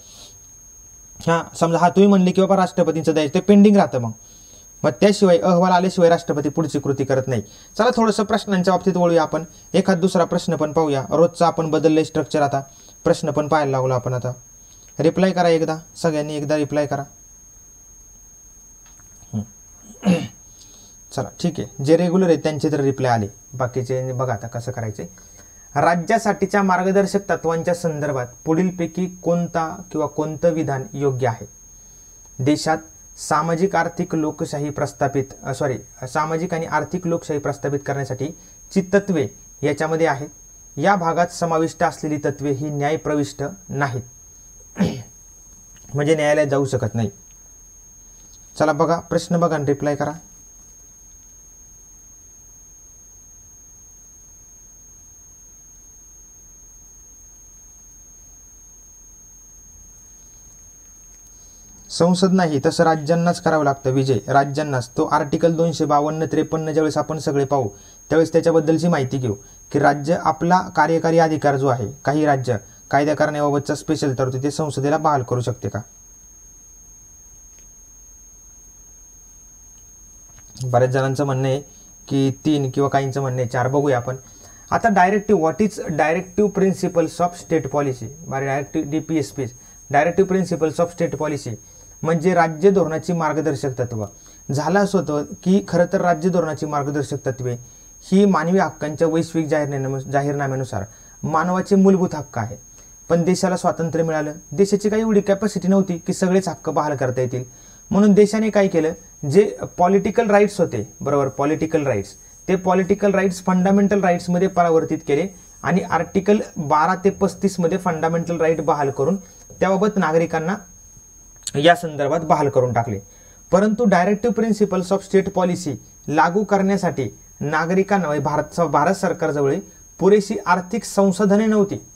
हां समजा हा तुम्ही म्हणले की बाबा राष्ट्रपतींचं द्यायचं ते पेंडिंग राहतं मग. मग त्याशिवाय अहवाल आल्याशिवाय राष्ट्रपती पुढची कृती करत नाही. चला थोडंसं प्रश्नांच्या बाबतीत वळूया आपण. एखाद दुसरा प्रश्न पण पाहूया. रोजचा आपण बदलले स्ट्रक्चर आता. प्रश्न पण पाहायला लागलो आपण आता. रिप्लाय करा एकदा. सगळ्यांनी एकदा रिप्लाय करा. चला ठीक आहे. जे रेग्युलर आहेत त्यांचे तर रिप्लाय आले. बाकीचे बघा आता कसं करायचे राज्यासाठीच्या मार्गदर्शक तत्वांच्या संदर्भात पुढीलपैकी कोणता किंवा कोणतं विधान योग्य आहे? देशात सामाजिक आर्थिक लोकशाही प्रस्थापित सॉरी सामाजिक आणि आर्थिक लोकशाही प्रस्थापित करण्यासाठी ची तत्वे याच्यामध्ये आहेत या भागात समाविष्ट असलेली तत्वे ही न्यायप्रविष्ट नाहीत. म्हणजे न्यायालयात जाऊ शकत नाही. चला बघा प्रश्न बघा आणि रिप्लाय करा. संसद नाही तसं राज्यांनाच करावं लागतं विजय. राज्यांनाच. तो आर्टिकल दोनशे बावन्न त्रेपन्न ज्यावेळेस आपण सगळे पाहू त्यावेळेस त्याच्याबद्दलची माहिती घेऊ. की राज्य आपला कार्यकारी अधिकार जो आहे काही राज्य कायदा करण्याबाबतचा स्पेशल तर ते संसदेला बहाल करू शकते का? बऱ्याच जणांचं म्हणणं आहे की तीन किंवा काहींचं म्हणणं आहे चार बघूया आपण. आता directive what is directive principles of state policy बारे directive D P S P directive principles of state policy म्हणजे राज्य धोरणाची मार्गदर्शक तत्व. झालं असं होतं की खरं तर राज्य धोरणाची मार्गदर्शक तत्वे ही मानवी हक्कांच्या वैश्विक जाहीरनाम्या जाहीरनाम्यानुसार मानवाचे मूलभूत हक्क आहेत. पण देशाला स्वातंत्र्य मिळालं. देशाची काही एवढी कॅपॅसिटी नव्हती की सगळेच हक्क बहाल करता येतील. म्हणून देशाने काय केलं? जे पॉलिटिकल राईट्स होते बरोबर पॉलिटिकल राईट्स ते पॉलिटिकल राईट्स फंडामेंटल राईट्समध्ये परावर्तित केले आणि आर्टिकल बारा ते पस्तीसमध्ये फंडामेंटल राईट बहाल करून त्याबाबत नागरिकांना या संदर्भात बहाल करून टाकले. परंतु directive principles of state policy लागू करण्यासाठी नागरिकांना म्हणजे भारत भारत सरकारजवळ पुरेशी आर्थिक संसाधने नव्हती.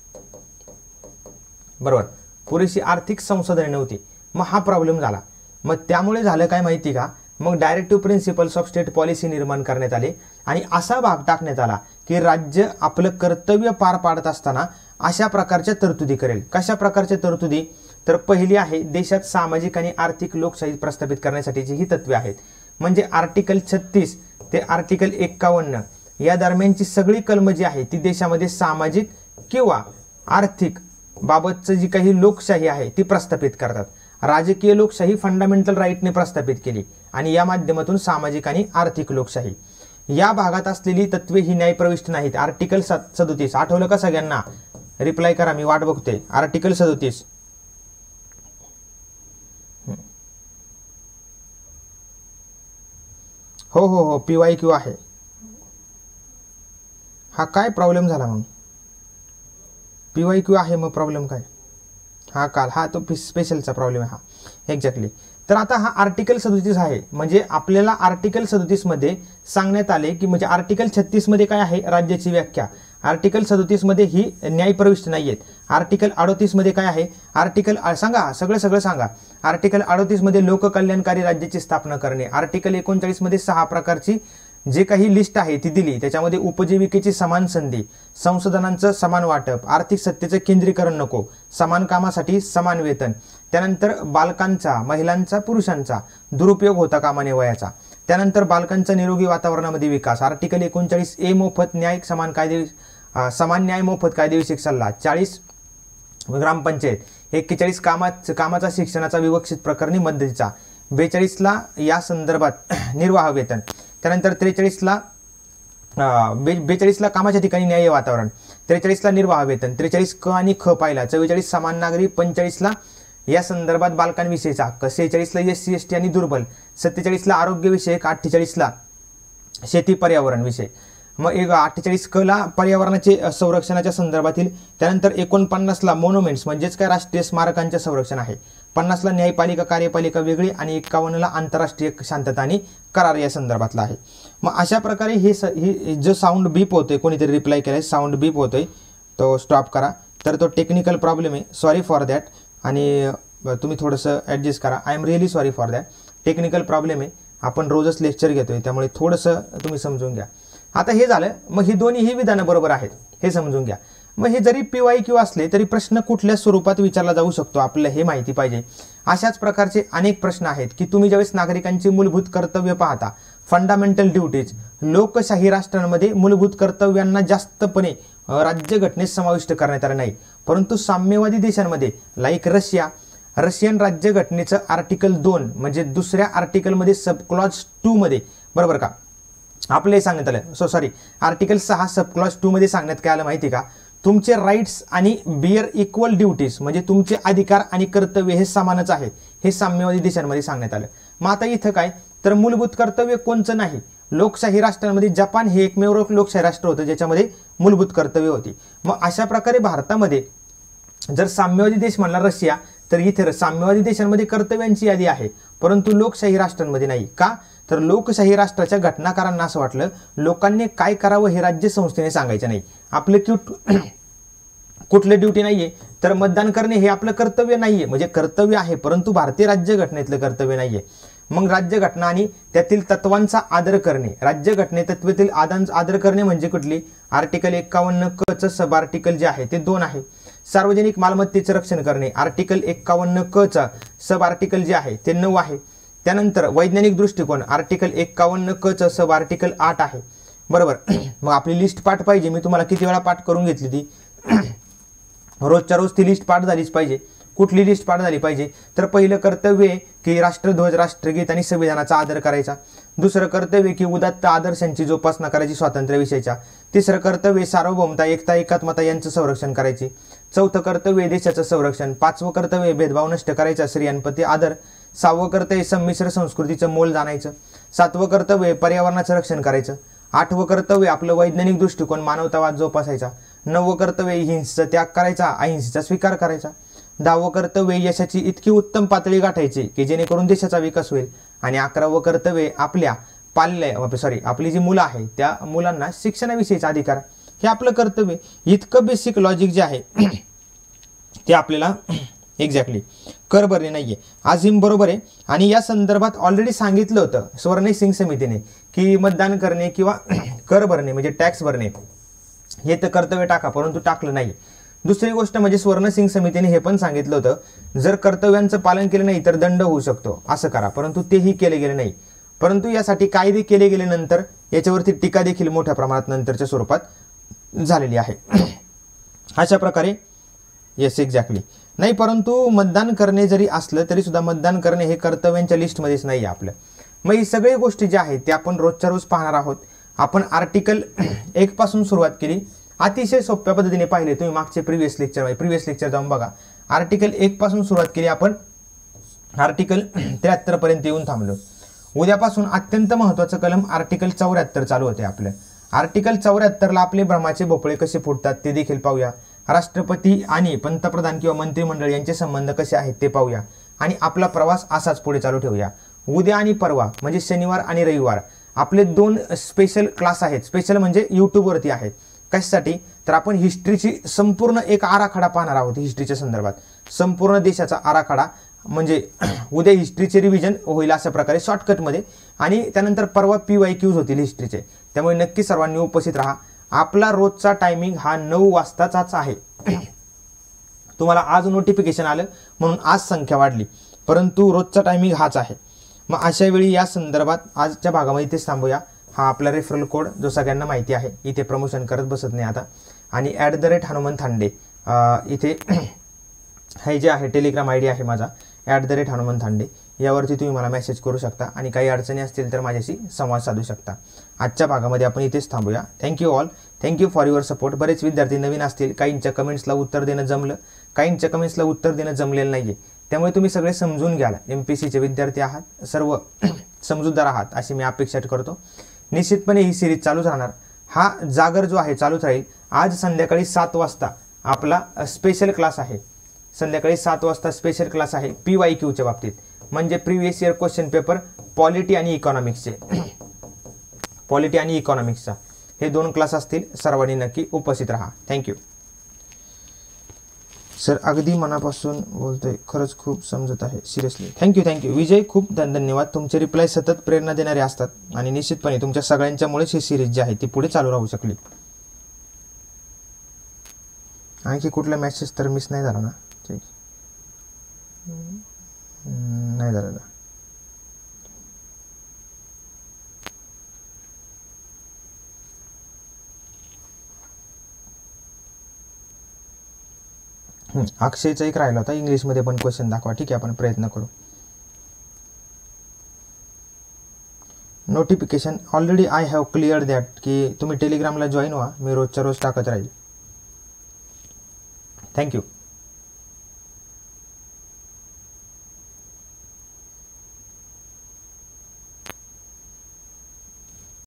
बरोबर. पुरेशी आर्थिक संसाधने नव्हती. मग हा प्रॉब्लेम झाला. मग त्यामुळे झालं काय माहिती का? मग directive principles of state policy निर्माण करण्यात आले आणि असा भाग टाकण्यात आला की राज्य आपलं कर्तव्य पार पाडत असताना अशा प्रकारच्या तरतुदी करेल. कशा प्रकारच्या तरतुदी? तर पहिली आहे देशात सामाजिक आणि आर्थिक लोकशाही प्रस्थापित करण्यासाठीची ही तत्वे आहेत म्हणजे आर्टिकल छत्तीस ते आर्टिकल एक्कावन्न या दरम्यानची सगळी कलम जी आहे ती देशामध्ये सामाजिक किंवा आर्थिक बाबतचं जी काही लोकशाही आहे ती प्रस्थापित करतात. राजकीय लोकशाही फंडामेंटल राईटने प्रस्थापित केली आणि या माध्यमातून सामाजिक आणि आर्थिक लोकशाही. या भागात असलेली तत्वे ही न्यायप्रविष्ट नाहीत. आर्टिकल सदोतीस आठवलं का सगळ्यांना? रिप्लाय करा मी वाट बघते आर्टिकल सदोतीस. हो हो हो पी वाय क्यू आहे. हा काय प्रॉब्लेम झाला मग? पी वाय क्यू आहे मग प्रॉब्लेम काय? हा काल हा तो स्पेशलचा प्रॉब्लेम आहे हा. एक्झॅक्टली तर आता हा आर्टिकल सदोतीस आहे. म्हणजे आपल्याला आर्टिकल सदोतीसमध्ये सांगण्यात आले की म्हणजे आर्टिकल छत्तीसमध्ये काय आहे? राज्याची व्याख्या. आर्टिकल सदोतीसमध्ये ही न्याय प्रविष्ट नाही आहेत आर्टिकल अडोतीसमध्ये काय आहे? आर्टिकल सांगा सगळं सगळं सांगा. आर्टिकल अडोतीसमध्ये लोककल्याणकारी राज्याची स्थापना करणे. आर्टिकल एकोणचाळीसमध्ये सहा प्रकारची जे काही लिस्ट आहे ती दिली. त्याच्यामध्ये उपजीविकेची समान संधी संशोधनांचं समान वाटप आर्थिक सत्तेचं केंद्रीकरण नको समान कामासाठी समान वेतन त्यानंतर बालकांचा महिलांचा पुरुषांचा दुरुपयोग होता कामाने वयाचा. त्यानंतर बालकांचा निरोगी वातावरणामध्ये विकास. आर्टिकल एकोणचाळीस ए मोफत न्यायिक समान कायदे समान न्याय मोफत कायदेविषयक सल्ला चाळीस ग्रामपंचायत एक्केचाळीस कामाच कामाचा शिक्षणाचा विवक्षित प्रकरणी मदतीचा. बेचाळीसला या संदर्भात निर्वाह वेतन. त्यानंतर त्रेचाळीसला बे बेचाळीसला कामाच्या ठिकाणी न्याय वातावरण. त्रेचाळीसला निर्वाह वेतन. त्रेचाळीस क आणि ख पाहिला. चव्वेचाळीस समान नागरी. पंचेचाळीसला या संदर्भात बालकांविषयीचा. हक्क सेहेचाळीसला एस सी एस टी आणि दुर्बल. सत्तेचाळीसला आरोग्यविषयक. अठ्ठेचाळीसला शेती पर्यावरण विषय. मग एक अठ्ठेचाळीस कला पर्यावरणाचे संरक्षणाच्या संदर्भातील त्यानंतर एकोणपन्नासला मोन्युमेंट्स म्हणजेच काय राष्ट्रीय स्मारकांचे संरक्षण आहे. पन्नासला न्यायपालिका कार्यपालिका वेगळी आणि एकावन्नला आंतरराष्ट्रीय शांतता आणि करार या संदर्भातला आहे. मग अशा प्रकारे हे स ही जो साऊंड बीप होतोय कोणीतरी रिप्लाय केलाय साऊंड बीप होतोय तो स्टॉप करा. तर तो टेक्निकल प्रॉब्लेम आहे. सॉरी फॉर दॅट आणि तुम्ही थोडंसं ॲडजस्ट करा. I am really sorry for that technical problem आहे. आपण रोजच लेक्चर घेतोय त्यामुळे थोडंसं तुम्ही समजून घ्या. आता हे झालं मग ही दोन्हीही विधानं बरोबर आहेत हे समजून घ्या. मग हे जरी पी वाय क्यू असले तरी प्रश्न कुठल्या स्वरूपात विचारला जाऊ शकतो? आपल्याला हे माहिती पाहिजे. अशाच प्रकारचे अनेक प्रश्न आहेत की तुम्ही ज्यावेळेस नागरिकांची मूलभूत कर्तव्य पाहता फंडामेंटल ड्युटीज लोकशाही राष्ट्रांमध्ये मूलभूत कर्तव्यांना जास्तपणे राज्यघटनेत समाविष्ट करण्यात आलं नाही. परंतु साम्यवादी देशांमध्ये लाईक रशिया रशियन राज्यघटनेचं आर्टिकल दोन म्हणजे दुसऱ्या आर्टिकलमध्ये सबक्लॉज टूमध्ये बरोबर का? आपले सांगण्यात आलं. सो सॉरी आर्टिकल सहा सबक्लॉज टूमध्ये सांगण्यात काय आलं माहिती का? तुमचे राईट्स आणि बिअर इक्वल ड्युटीज म्हणजे तुमचे अधिकार आणि कर्तव्य हे समानच आहेत. हे साम्यवादी देशांमध्ये सांगण्यात आलं. मग आता इथं काय? तर मूलभूत कर्तव्य कोणचं नाही? लोकशाही राष्ट्रांमध्ये जपान हे एकमेव लोकशाही राष्ट्र होतं ज्याच्यामध्ये मूलभूत कर्तव्य होती. मग अशा प्रकारे भारतामध्ये जर साम्यवादी देश म्हणला रशिया तर इथे साम्यवादी देशांमध्ये कर्तव्यांची यादी आहे परंतु लोकशाही राष्ट्रांमध्ये नाही. का? तर लोकशाही राष्ट्राच्या घटनाकारांना असं वाटलं लोकांनी काय करावं हे राज्य संस्थेने सांगायचं नाही. आपलं क्यूट कुठलं ड्युटी नाहीये तर मतदान करणे हे आपलं कर्तव्य नाहीये. म्हणजे कर्तव्य आहे परंतु भारतीय राज्यघटनेतलं कर्तव्य नाहीये. मग राज्यघटना आणि त्यातील तत्वांचा आदर करणे. राज्यघटने तत्वातील आदर करणे म्हणजे कुठली? आर्टिकल एक्कावन्न क च सब आर्टिकल जे आहे ते दोन आहे. सार्वजनिक मालमत्तेचं रक्षण करणे. आर्टिकल एक्कावन्न क चा सब आर्टिकल जे आहे ते नऊ आहे. त्यानंतर वैज्ञानिक दृष्टिकोन आर्टिकल एक्कावन्न क च सब आर्टिकल आठ आहे. बरोबर? मग आपली लिस्ट पाठ पाहिजे. मी तुम्हाला किती वेळा पाठ करून घेतली ती? रोजच्या रोज ती लिस्ट पाठ झालीच पाहिजे. कुठली लिस्ट पाठ झाली पाहिजे? तर पहिलं कर्तव्य की राष्ट्रध्वज राष्ट्रगीत आणि संविधानाचा आदर करायचा. दुसरं कर्तव्य की उदात्त आदर्शांची जोपासना करायची स्वातंत्र्याविषयीच्या तिसरं कर्तव्य सार्वभौमता एकता एकात्मता यांचं संरक्षण करायची. चौथं कर्तव्य देशाचं संरक्षण. पाचवं कर्तव्य भेदभाव नष्ट करायचा स्त्रियांपती आदर. सहावं कर्तव्य संमिश्र संस्कृतीचं मोल जाणायचं. सातवं कर्तव्य पर्यावरणाचं रक्षण करायचं. आठवं कर्तव्य आपलं वैज्ञानिक दृष्टिकोन मानवतावाद जोपासायचा. नववं कर्तव्य हिंसेचा त्याग करायचा अहिंसेचा स्वीकार करायचा. दहावं कर्तव्य यशाची इतकी उत्तम पातळी गाठायची की जेणेकरून देशाचा विकास होईल. आणि अकरावं कर्तव्य आपल्या पाल्य सॉरी आपली जी मुलं आहे त्या मुलांना शिक्षणाविषयीचा अधिकार. हे आपलं कर्तव्य. इतकं बेसिक लॉजिक जे आहे ते आपल्याला एक्झॅक्टली कर भरणे आहे आझिम बरोबर आहे. आणि या संदर्भात ऑलरेडी सांगितलं होतं स्वर्णे सिंग समितीने की मतदान करणे किंवा कर भरणे म्हणजे टॅक्स भरणे हे तर कर्तव्य टाका परंतु टाकलं नाही दुसरी गोष्ट म्हणजे स्वर्णसिंग समितीने हे पण सांगितलं होतं जर कर्तव्यांचं पालन केलं नाही तर दंड होऊ शकतो असं करा. परंतु तेही केले गेले नाही. परंतु यासाठी कायदे केले गेले नंतर याच्यावरती टीका देखील मोठ्या प्रमाणात नंतरच्या स्वरूपात झालेली आहे. अशा प्रकारे येस एक्झॅक्टली नाही परंतु मतदान करणे जरी असलं तरी सुद्धा मतदान करणे हे कर्तव्यांच्या लिस्टमध्येच नाही आहे आपलं. मग ही सगळी गोष्टी ज्या आहेत त्या आपण रोजच्या रोज पाहणार आहोत. आपण आर्टिकल एकपासून सुरुवात केली. अतिशय सोप्या पद्धतीने पाहिले तुम्ही मागचे प्रिव्हियस लेक्चर प्रिव्हियस लेक्चर जाऊन बघा. आर्टिकल एकपासून सुरुवात केली आपण. आर्टिकल त्र्याहत्तरपर्यंत येऊन थांबलो. उद्यापासून अत्यंत महत्त्वाचं कलम आर्टिकल चौऱ्याहत्तर चालू होते आपलं. आर्टिकल चौऱ्याहत्तरला आपले ब्रह्माचे भोपळे कसे फुटतात ते देखील पाहूया. राष्ट्रपती आणि पंतप्रधान किंवा मंत्रिमंडळ यांचे संबंध कसे आहेत ते पाहूया. आणि आपला प्रवास असाच पुढे चालू ठेवूया. उद्या आणि परवा म्हणजे शनिवार आणि रविवार आपले दोन स्पेशल क्लास आहेत. स्पेशल म्हणजे यूट्यूबवरती आहेत. कशासाठी? तर आपण हिस्ट्रीची संपूर्ण एक आराखडा पाहणार आहोत हिस्ट्रीच्या संदर्भात. संपूर्ण देशाचा आराखडा म्हणजे उद्या हिस्ट्रीचे रिव्हिजन होईल अशा प्रकारे शॉर्टकटमध्ये आणि त्यानंतर परवा पी वाय क्यूज होतील हिस्ट्रीचे त्यामुळे नक्की सर्वांनी उपस्थित राहा. आपला रोजचा टायमिंग हा नऊ वाजताचाच आहे. तुम्हाला आज नोटिफिकेशन आलं म्हणून आज संख्या वाढली. परंतु रोजचा टायमिंग हाच आहे. मग अशा वेळी या संदर्भात आजच्या भागामध्ये इथेच थांबूया. हा आपला रेफरल कोड जो सगळ्यांना माहिती आहे इथे प्रमोशन करत बसत नाही आता. आणि at the rate Hanuman Thande इथे हे जे आहे टेलिग्राम आय डी आहे माझा at the rate Hanuman Thande यावरती तुम्ही मला मेसेज करू शकता. आणि काही अडचणी असतील तर माझ्याशी संवाद साधू शकता. आजच्या भागामध्ये आपण इथेच थांबूया. Thank you all thank you for your support बरेच विद्यार्थी नवीन असतील. काहींच्या कमेंट्सला उत्तर देणं जमलं. काहींच्या कमेंट्सला उत्तर देणं जमलेलं नाही आहे त्यामुळे तुम्ही सगळे समजून घ्याल. एम पी सीचे विद्यार्थी आहात. सर्व समजूतदार आहात अशी मी अपेक्षा करतो. निश्चितपणे ही सिरीज चालूच राहणार. हा जागर जो आहे चालूच राहील. आज संध्याकाळी सात वाजता आपला स्पेशल क्लास आहे. संध्याकाळी सात वाजता स्पेशल क्लास आहे पी वाय क्यूच्या बाबतीत. म्हणजे previous year question paper polity आणि इकॉनॉमिक्सचे पॉलिटी आणि इकॉनॉमिक्सचा हे दोन क्लास असतील. सर्वांनी नक्की उपस्थित राहा. थँक्यू सर अगदी मनापासून बोलतोय. खरंच खूप समजत आहे. सिरियसली थँक्यू थँक्यू विजय खूप धन धन्यवाद. तुमचे रिप्लाय सतत प्रेरणा देणारे असतात. आणि निश्चितपणे तुमच्या सगळ्यांच्यामुळेच ही सिरीज जी आहे ती पुढे चालू राहू शकली. आणखी कुठला मॅसेज तर मिस नाही झाला ना? ठीक. नाही झालं. अक्षयचा एक राहिला होता. इंग्लिशमध्ये पण क्वेश्चन दाखवा. ठीक आहे आपण प्रयत्न करू. Notification already I have clear that की तुम्ही टेलिग्रामला जॉईन व्हा. मी रोजच्या रोज टाकत राहील. थँक्यू